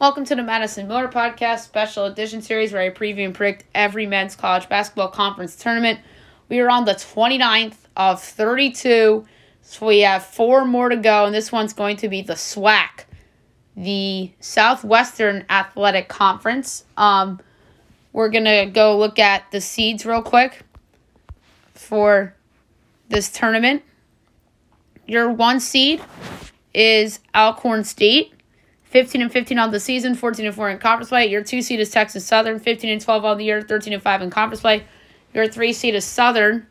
Welcome to the Madison Miller Podcast Special Edition Series where I preview and predict every men's college basketball conference tournament. We are on the 29th of 32, so we have four more to go, and this one's going to be the SWAC, the Southwestern Athletic Conference. Um, we're going to go look at the seeds real quick for this tournament. Your one seed is Alcorn State. 15 and 15 on the season, 14 and 4 in conference play. Your two seed is Texas Southern, 15 and 12 on the year, 13 and 5 in conference play. Your three seed is Southern,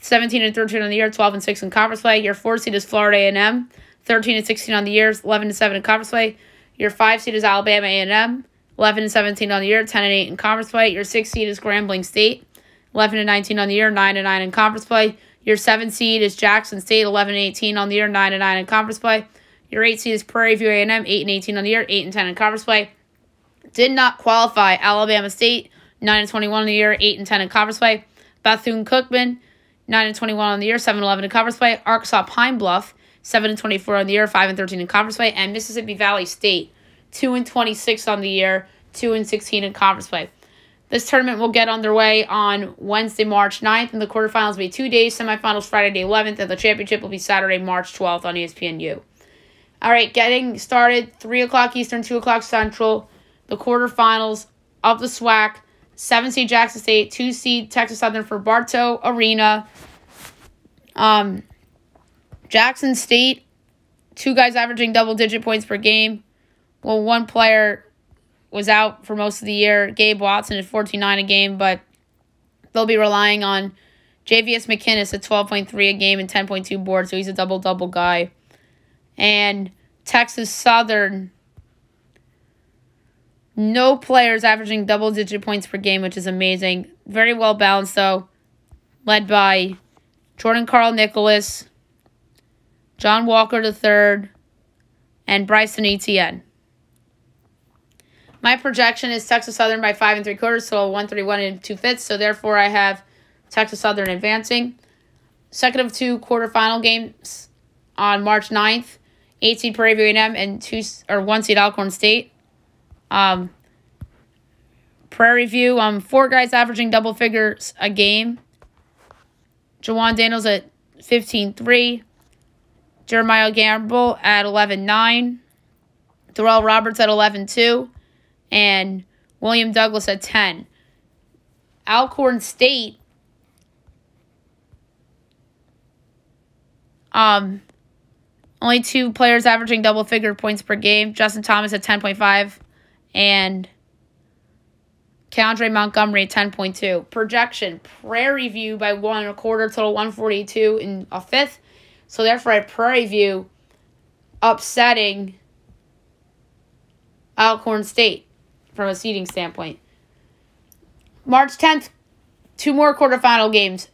17 and 13 on the year, 12 and 6 in conference play. Your four seed is Florida A&M, 13 and 16 on the year, 11 and 7 in conference play. Your five seed is Alabama A&M, 11 and 17 on the year, 10 and 8 in conference play. Your six seed is Grambling State, 11 and 19 on the year, 9 and 9 in conference play. Your seven seed is Jackson State, 11 and 18 on the year, 9 and 9 in conference play. Your eight seed is Prairie View A&M, 8 and 18 on the year, 8 and 10 in conference play. Did not qualify Alabama State, 9 and 21 on the year, 8 and 10 in conference play. Bethune Cookman, 9 and 21 on the year, 7 and 11 in conference play. Arkansas Pine Bluff, 7 and 24 on the year, 5 and 13 in conference play. And Mississippi Valley State, 2 and 26 on the year, 2 and 16 in conference play. This tournament will get underway on Wednesday, March 9th, and the quarterfinals will be two days, semifinals Friday, the 11th, and the championship will be Saturday, March 12th on ESPNU. All right, getting started, 3 o'clock Eastern, 2 o'clock Central, the quarterfinals of the SWAC, 7 seed Jackson State, 2 seed Texas Southern for Bartow Arena. Um, Jackson State, two guys averaging double digit points per game. Well, one player was out for most of the year. Gabe Watson at 14.9 a game, but they'll be relying on Jayveous McKinnis at 12.3 a game and 10.2 boards, so he's a double double guy and Texas Southern. No players averaging double digit points per game, which is amazing. Very well balanced, though. Led by Joirdon Karl Nicholas, John Walker III, and Bryson Etienne. My projection is Texas Southern by five and three quarters, so 131 and two fifths. So therefore, I have Texas Southern advancing. Second of two quarterfinal games on March 9th eight seed Prairie View A&M and two or one seed Alcorn State. Um, Prairie View, um, four guys averaging double figures a game. Jawan Daniels at 15-3. Jeremiah Gamble at 11-9. Darrell Roberts at 11-2. And William Douglas at 10. Alcorn State um only two players averaging double figure points per game. Justin Thomas at 10.5 and Keandre Montgomery at 10.2. Projection Prairie View by one and a quarter, total 142 in a fifth. So therefore, I Prairie View upsetting Alcorn State from a seeding standpoint. March 10th, two more quarterfinal games.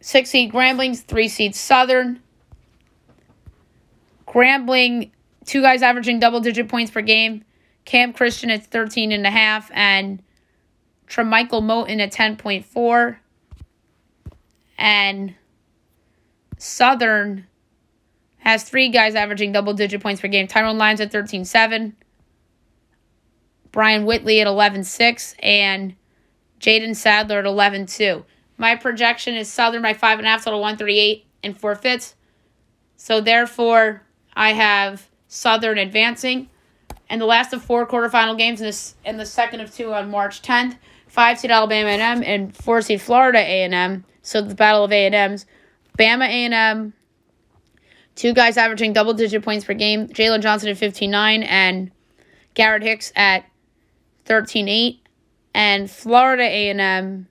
Six seed Gramblings, three seed Southern. Grambling, two guys averaging double digit points per game. Cam Christon at 13 and a half and Tra'Michael Moton at 10.4. And Southern has three guys averaging double digit points per game. Tyrone Lyons at 13.7. Brion Whitley at 11.6. And Jayden Saddler at 11.2. My projection is Southern by 5.5, total 138 and 4 fifths. So therefore, I have Southern advancing. And the last of four quarterfinal games in this in the second of two on March 10th, five seed Alabama A&M and four seed Florida A&M. So the battle of A&Ms, Bama A&M, two guys averaging double digit points per game. Jalen Johnson at 15-9 and Garrett Hicks at 13-8, and Florida A&M.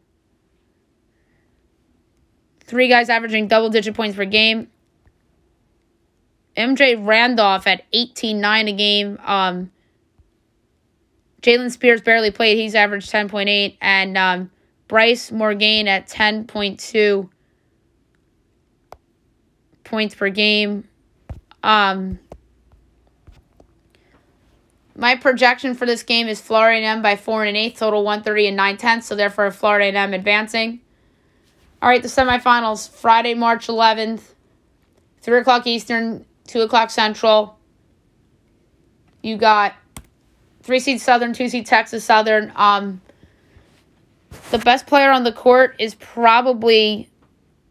Three guys averaging double digit points per game. MJ Randolph at 18-9 a game. Um, Jalen Spears barely played. He's averaged 10.8. And um, Bryce Morgan at 10.2 points per game. Um, my projection for this game is Florida A&M by 4 and an 8, total 130 and 9 tenths. So therefore, Florida A&M advancing. All right, the semifinals, Friday, March 11th, 3 o'clock Eastern, 2 o'clock Central. You got three seed Southern, two seed Texas Southern. Um, the best player on the court is probably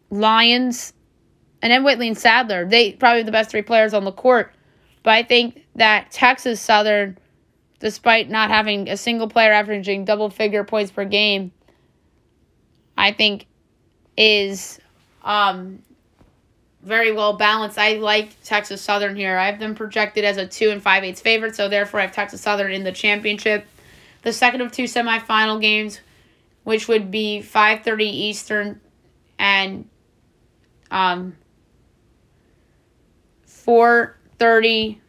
Lyons, and then Whitley and Saddler. They probably the best three players on the court. But I think that Texas Southern, despite not having a single player averaging double figure points per game, I think is um, very well balanced. I like Texas Southern here. I have them projected as a two and five eighths favorite, so therefore I have Texas Southern in the championship. The second of two semifinal games, which would be five thirty Eastern and um four thirty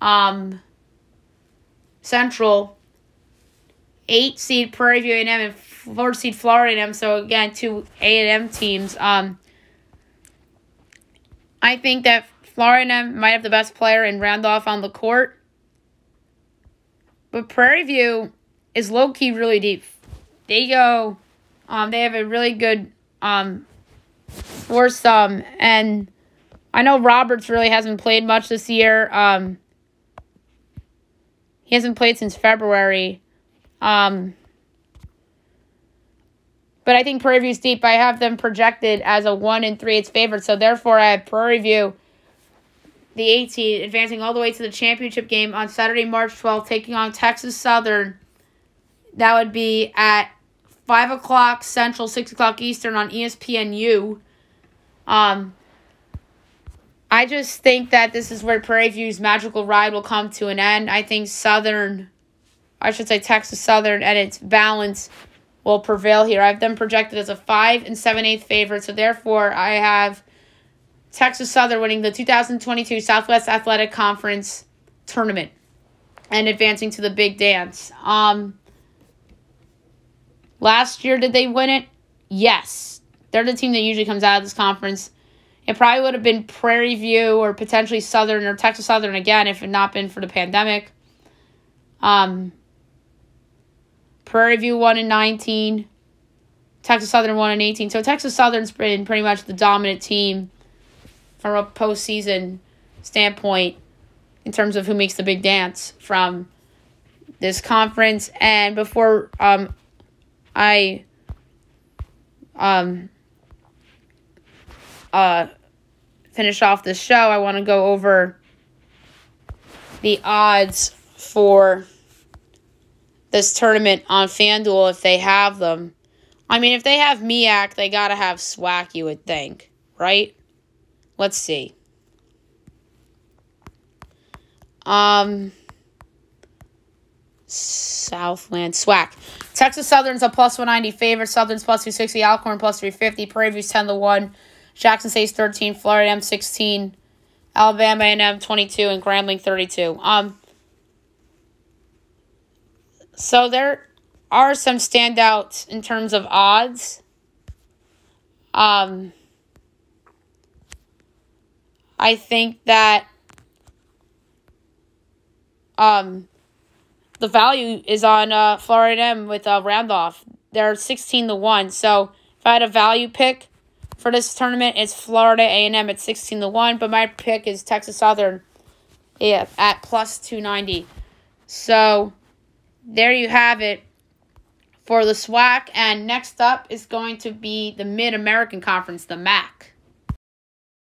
um Central. Eight seed Prairie View A&M and four seed Florida A&M. So again, two A&M teams. Um, I think that Florida might have the best player in Randolph on the court. But Prairie View is low key really deep. They go, um, they have a really good um foursome, and I know Roberts really hasn't played much this year. Um, he hasn't played since February. Um, but I think Prairie View's deep. I have them projected as a one and three. It's favorite, so therefore I have Prairie View, the 18, advancing all the way to the championship game on Saturday, March 12th, taking on Texas Southern. That would be at five o'clock Central, six o'clock Eastern on ESPNU. Um, I just think that this is where Prairie View's magical ride will come to an end. I think Southern, I should say Texas Southern, and its balance will prevail here. I've them projected as a five and seven eighth favorite, so therefore I have Texas Southern winning the 2022 Southwest Athletic Conference tournament and advancing to the big dance. Um, last year, did they win it? Yes. They're the team that usually comes out of this conference. It probably would have been Prairie View or potentially Southern or Texas Southern again if it had not been for the pandemic. Um, Prairie View won in 19. Texas Southern won in 18. So Texas Southern's been pretty much the dominant team from a postseason standpoint in terms of who makes the big dance from this conference. And before um, I um, uh, finish off this show, I want to go over the odds for this tournament on FanDuel if they have them. I mean, if they have MEAC, they got to have SWAC, you would think, right? Let's see. Um, Southland SWAC. Texas Southern's a plus 190 favorite. Southern's plus 260. Alcorn plus 350. Prairie View's 10 to 1. Jackson State's 13. Florida M 16. Alabama A&M 22. And Grambling 32. Um, so there are some standouts in terms of odds. Um, I think that um, the value is on uh, Florida M with uh, Randolph. They're 16 to 1. So if I had a value pick for this tournament, it's Florida A&M at 16 to 1. But my pick is Texas Southern yeah, at plus 290. So there you have it for the SWAC. And next up is going to be the Mid American Conference, the MAC.